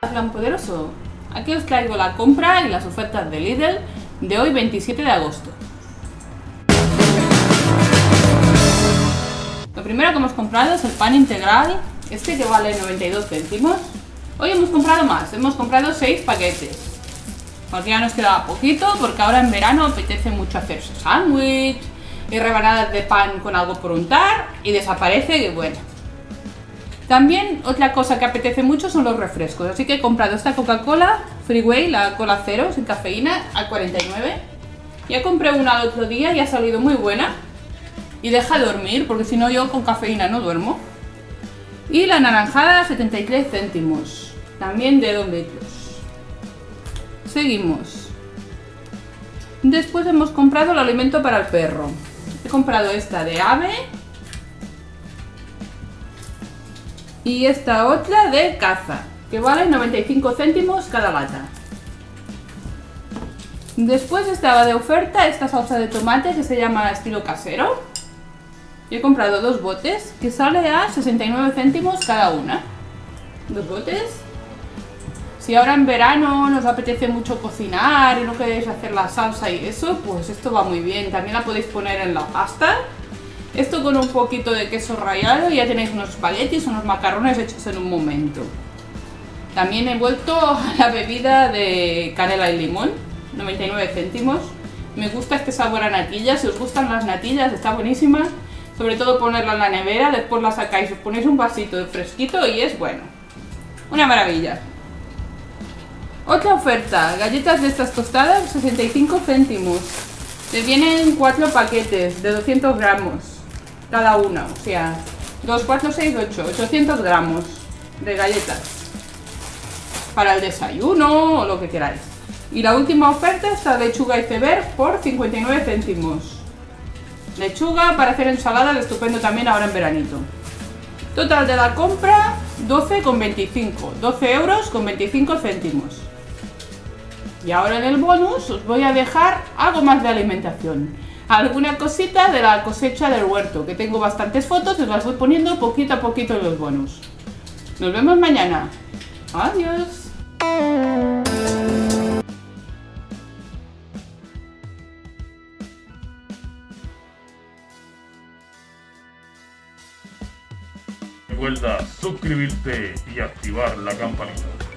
Plan poderoso. Aquí os traigo la compra y las ofertas de Lidl de hoy 27 de agosto. Lo primero que hemos comprado es el pan integral, este que vale 92 céntimos. Hoy hemos comprado más, hemos comprado 6 paquetes. Porque ya nos quedaba poquito, porque ahora en verano apetece mucho hacerse sándwich y rebanadas de pan con algo por untar y desaparece y bueno. También otra cosa que apetece mucho son los refrescos, así que he comprado esta Coca-Cola Freeway, la cola cero, sin cafeína, a 49. Ya compré una el otro día y ha salido muy buena. Y deja dormir, porque si no yo con cafeína no duermo. Y la naranjada, 73 céntimos, también de 2 litros. Seguimos. Después hemos comprado el alimento para el perro. He comprado esta de ave. Y esta otra de caza, que vale 95 céntimos cada lata. Después estaba de oferta esta salsa de tomate que se llama estilo casero. Y he comprado dos botes que sale a 69 céntimos cada una. Dos botes. Si ahora en verano nos apetece mucho cocinar y no queréis hacer la salsa y eso, pues esto va muy bien. También la podéis poner en la pasta. Esto con un poquito de queso rallado y ya tenéis unos espaguetis, unos macarrones hechos en un momento. También he vuelto a la bebida de canela y limón, 99 céntimos. Me gusta este sabor a natilla, si os gustan las natillas está buenísima. Sobre todo ponerla en la nevera, después la sacáis, os ponéis un vasito de fresquito y es bueno. Una maravilla. Otra oferta, galletas de estas tostadas, 65 céntimos. Te vienen 4 paquetes de 200 gramos cada una, o sea, 2, 4, 6, 8, 800 gramos de galletas. Para el desayuno o lo que queráis. Y la última oferta está lechuga iceberg por 59 céntimos. Lechuga para hacer ensalada, estupendo también ahora en veranito. Total de la compra 12,25. 12 euros con 25 céntimos. Y ahora en el bonus os voy a dejar algo más de alimentación. Alguna cosita de la cosecha del huerto, que tengo bastantes fotos os las voy poniendo poquito a poquito en los bonus. Nos vemos mañana. Adiós. Recuerda suscribirte y activar la campanita.